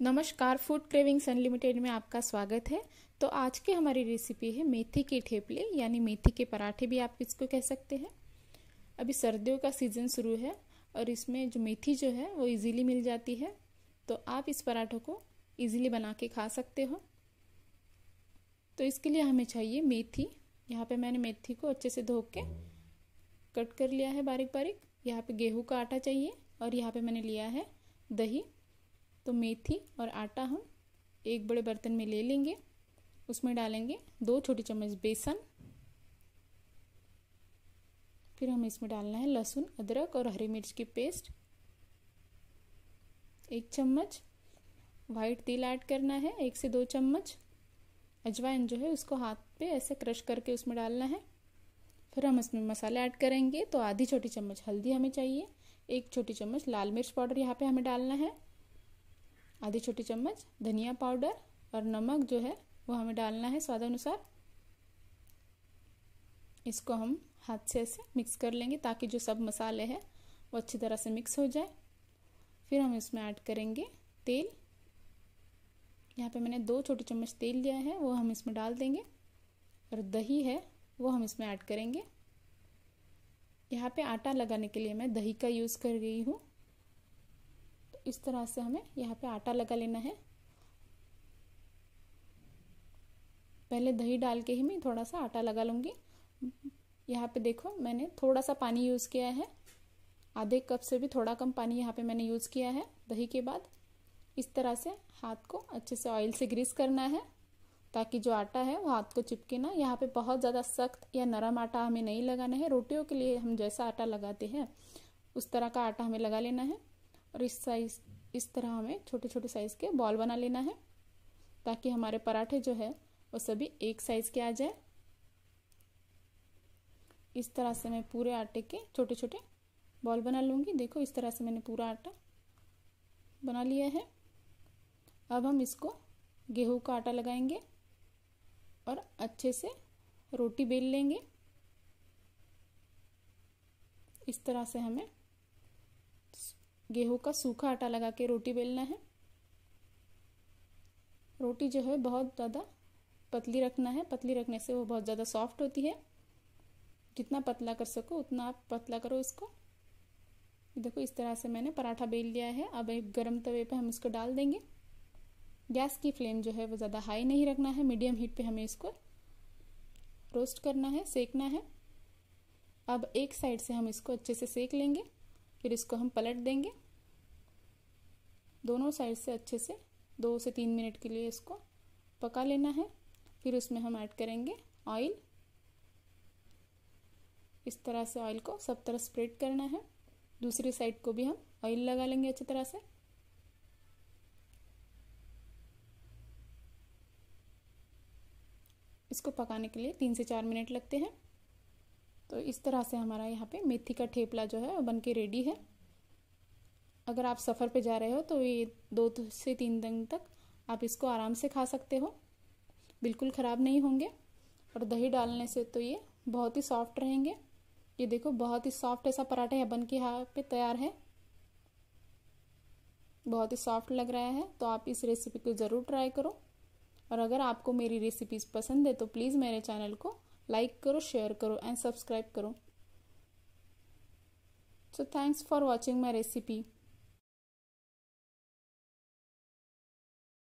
नमस्कार food cravings unlimited में आपका स्वागत है। तो आज की हमारी रेसिपी है मेथी के ठेपले, यानी मेथी के पराठे भी आप इसको कह सकते हैं। अभी सर्दियों का सीज़न शुरू है और इसमें जो मेथी जो है वो इजीली मिल जाती है। तो आप इस पराठों को इजीली बना के खा सकते हो। तो इसके लिए हमें चाहिए मेथी। यहाँ पे मैंने मेथी को अच्छे से धो के कट कर लिया है बारीक बारीक यहाँ पे गेहूँ का आटा चाहिए और यहाँ पे मैंने लिया है दही। तो मेथी और आटा हम एक बड़े बर्तन में ले लेंगे। उसमें डालेंगे दो छोटी चम्मच बेसन। फिर हमें इसमें डालना है लहसुन, अदरक और हरी मिर्च की पेस्ट। एक चम्मच वाइट तिल ऐड करना है, एक से दो चम्मच। अजवाइन जो है उसको हाथ पे ऐसे क्रश करके उसमें डालना है। फिर हम इसमें मसाले ऐड करेंगे तो आधी छोटी चम्मच हल्दी हमें चाहिए, एक छोटी चम्मच लाल मिर्च पाउडर यहाँ पे हमें डालना है। आधी छोटी चम्मच धनिया पाउडर और नमक जो है वो हमें डालना है स्वाद अनुसार इसको हम हाथ से ऐसे मिक्स कर लेंगे ताकि जो सब मसाले हैं वो अच्छी तरह से मिक्स हो जाए। फिर हम इसमें ऐड करेंगे तेल। यहाँ पे मैंने दो छोटी चम्मच तेल लिया है, वो हम इसमें डाल देंगे। और दही है, वो हम इसमें ऐड करेंगे। यहाँ पे आटा लगाने के लिए मैं दही का यूज़ कर रही हूँ। इस तरह से हमें यहाँ पे आटा लगा लेना है। पहले दही डाल के ही मैं थोड़ा सा आटा लगा लूँगी। यहाँ पे देखो, मैंने थोड़ा सा पानी यूज़ किया है। आधे कप से भी थोड़ा कम पानी यहाँ पे मैंने यूज़ किया है दही के बाद। इस तरह से हाथ को अच्छे से ऑयल से ग्रीस करना है, ताकि जो आटा है वो हाथ को चिपके ना। यहाँ पे बहुत ज़्यादा सख्त या नरम आटा हमें नहीं लगाना है। रोटियों के लिए हम जैसा आटा लगाते हैं, उस तरह का आटा हमें लगा लेना है। और इस साइज़ इस तरह हमें छोटे छोटे साइज़ के बॉल बना लेना है, ताकि हमारे पराठे जो है, वो सभी एक साइज़ के आ जाए। इस तरह से मैं पूरे आटे के छोटे छोटे बॉल बना लूँगी। देखो, इस तरह से मैंने पूरा आटा बना लिया है। अब हम इसको गेहूँ का आटा लगाएँगे और अच्छे से रोटी बेल लेंगे। इस तरह से हमें गेहूँ का सूखा आटा लगा के रोटी बेलना है। रोटी जो है बहुत ज़्यादा पतली रखना है। पतली रखने से वो बहुत ज़्यादा सॉफ्ट होती है। जितना पतला कर सको, उतना आप पतला करो इसको। देखो, इस तरह से मैंने पराठा बेल लिया है। अब एक गर्म तवे पे हम इसको डाल देंगे। गैस की फ्लेम जो है वो ज़्यादा हाई नहीं रखना है। मीडियम हीट पे हमें इसको रोस्ट करना है, सेकना है। अब एक साइड से हम इसको अच्छे से सेक लेंगे। फिर इसको हम पलट देंगे। दोनों साइड से अच्छे से दो से तीन मिनट के लिए इसको पका लेना है। फिर उसमें हम ऐड करेंगे ऑयल। इस तरह से ऑयल को सब तरह स्प्रेड करना है। दूसरी साइड को भी हम ऑयल लगा लेंगे अच्छी तरह से। इसको पकाने के लिए तीन से चार मिनट लगते हैं। तो इस तरह से हमारा यहाँ पे मेथी का ठेपला जो है वो बन के रेडी है। अगर आप सफ़र पे जा रहे हो तो ये दो से तीन दिन तक आप इसको आराम से खा सकते हो। बिल्कुल ख़राब नहीं होंगे और दही डालने से तो ये बहुत ही सॉफ्ट रहेंगे। ये देखो बहुत ही सॉफ्ट ऐसा पराठा है बन के यहाँ पे तैयार है। बहुत ही सॉफ्ट लग रहा है तो आप इस रेसिपी को ज़रूर ट्राई करो। और अगर आपको मेरी रेसिपीज़ पसंद है तो प्लीज़ मेरे चैनल को लाइक करो शेयर करो एंड सब्सक्राइब करो। So thanks for watching my recipe